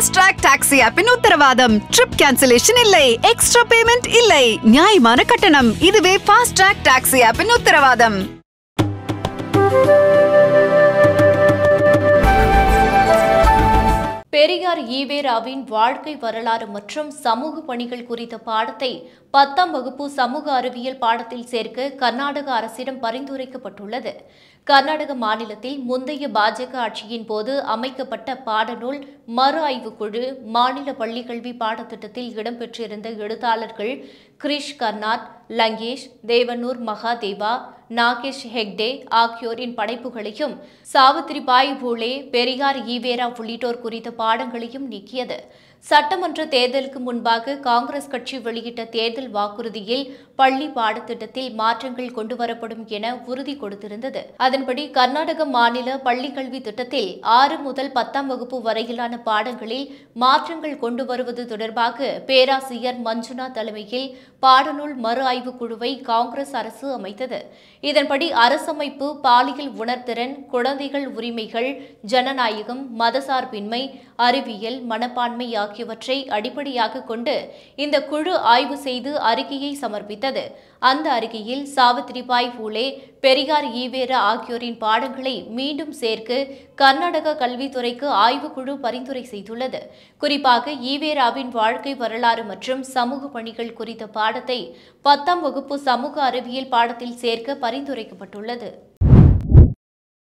Fast track taxi ஆப்பின் உத்தரவாதம். Trip cancellation இல்லை. எக்ஸ்ட்ரா பேமெண்ட் இல்லை. நியாயமான கட்டணம். இதுவே ஃபாஸ்ட் ட்ராக் டாக்ஸி ஆப்பின் உத்தரவாதம். பெரியார் ஈவேராவின் வாழ்க்கை வரலாறு மற்றும் சமூக பணிகள் குறித்த பாடத்தை பத்தாம் வகுப்பு சமூக அறிவியல் பாடத்தில் சேர்க்க கர்நாடக அரசிடம் பரிந்துரைக்கப்பட்டுள்ளது. கர்நாடக மாநிலத்தில் முந்தைய பாஜக ஆட்சியின் போது அமைக்கப்பட்ட பாடநூல் மறு ஆய்வு குழு மாநில பள்ளிக்கல்வி பாடத்திட்டத்தில் இடம்பெற்றிருந்த எழுத்தாளர்கள் கிரிஷ் கர்னாட் லங்கேஷ் தேவனூர் மகாதேவா நாகேஷ் ஹெக்டே ஆகியோரின் படைப்புகளையும் சாவித்திரிபாய் பூலே பெரியார் ஈவேரா உள்ளிட்டோர் குறித்த பாட பாடங்களையும் நீக்கியது. சட்டமன்ற தேர்தலுக்கு முன்பாக காங்கிரஸ் கட்சி வெளியிட்ட தேர்தல் வாக்குறுதியில் பள்ளி பாடத்திட்டத்தில் மாற்றங்கள் கொண்டுவரப்படும் என உறுதி கொடுத்திருந்தது. அதன்படி கர்நாடக மாநில பள்ளிக்கல்வி திட்டத்தில் ஆறு முதல் பத்தாம் வகுப்பு வரையிலான பாடங்களில் மாற்றங்கள் கொண்டு வருவது தொடர்பாக பேராசிரியர் மஞ்சுனா தலைமையில் பாடநூல் மறு ஆய்வுக் குழுவை காங்கிரஸ் அரசு அமைத்தது. இதன்படி அரசமைப்பு பாலியல் உணர்திறன் குழந்தைகள் உரிமைகள் ஜனநாயகம் மதசார்பின்மை அறிவியல் மனப்பான்மை ஆகிய ஆகியவற்றை அடிப்படையாக கொண்டு இந்த குழு ஆய்வு செய்து அறிக்கையை சமர்ப்பித்தது. அந்த அறிக்கையில் சாவித்ரிபாய் பூலே பெரியார் ஈவேரா ஆகியோரின் பாடங்களை மீண்டும் சேர்க்க கர்நாடக கல்வித்துறைக்கு ஆய்வுக்குழு பரிந்துரை செய்துள்ளது. குறிப்பாக ஈவேராவின் வாழ்க்கை வரலாறு மற்றும் சமூக பணிகள் குறித்த பாடத்தை பத்தாம் வகுப்பு சமூக அறிவியல் பாடத்தில் சேர்க்க பரிந்துரைக்கப்பட்டுள்ளது.